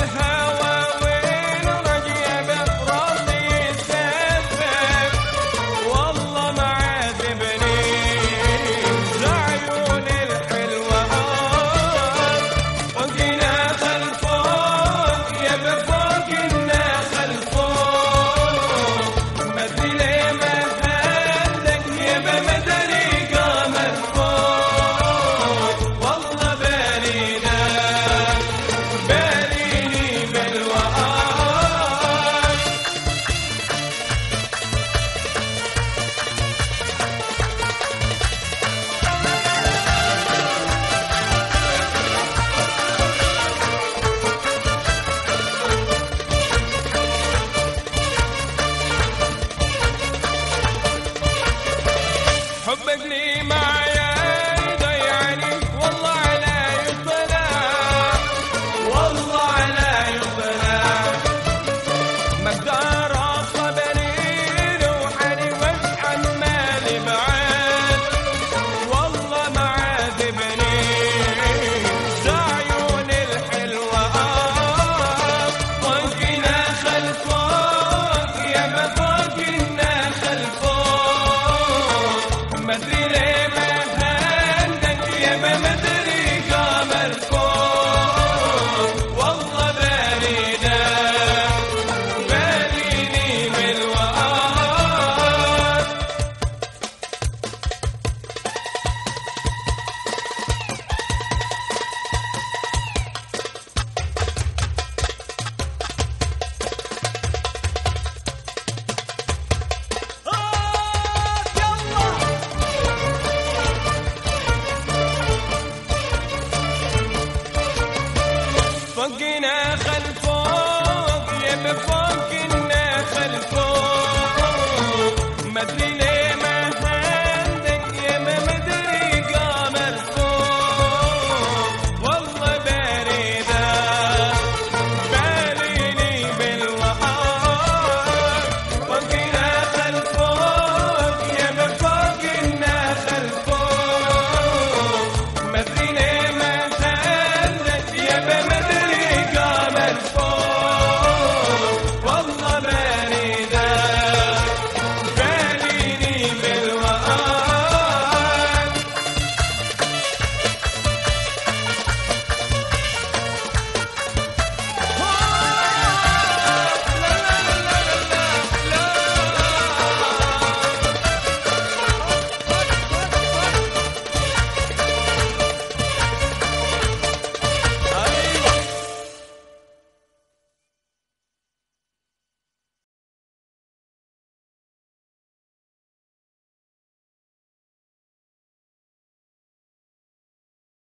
to have. my fucking ass